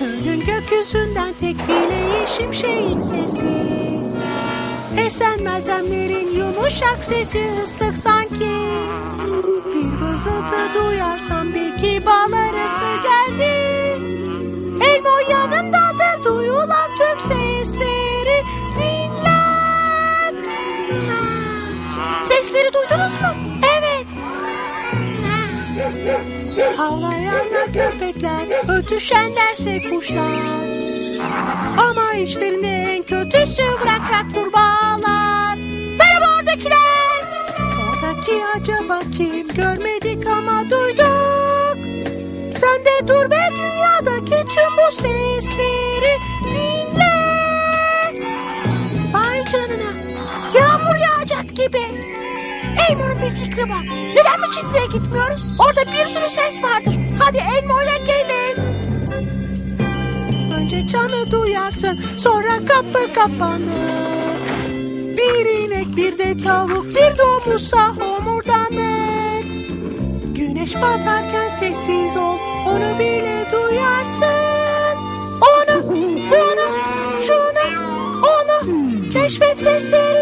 Çölün gökyüzünden tek dileği şimşeğin sesi. Esen meltemlerin yumuşak sesi ıslık sanki. Bir vızıltı duyarsam bil ki bal arası geldi. Elmo yanındadır duyulan tüm sesleri dinler Sesleri duydunuz mu? Havlayanlar köpekler, ötüşenlerse kuşlar. Ama içlerinde en kötüsü bırak bırak kurbağalar. Merhaba oradakiler. Oradaki acaba kim görmedik ama duyduk. Sen de dur ve Elmo'nun bir fikri var. Neden mi çiftliğe gitmiyoruz? Orada bir sürü ses vardır. Hadi Elmo'yla gelin. Önce çanı duyarsın, sonra kapı kapanır. Bir inek, bir de tavuk, bir domuzsa homurdanır. Güneş batarken sessiz ol, onu bile duyarsın. Onu, bunu, şunu, onu keşfet sesleri.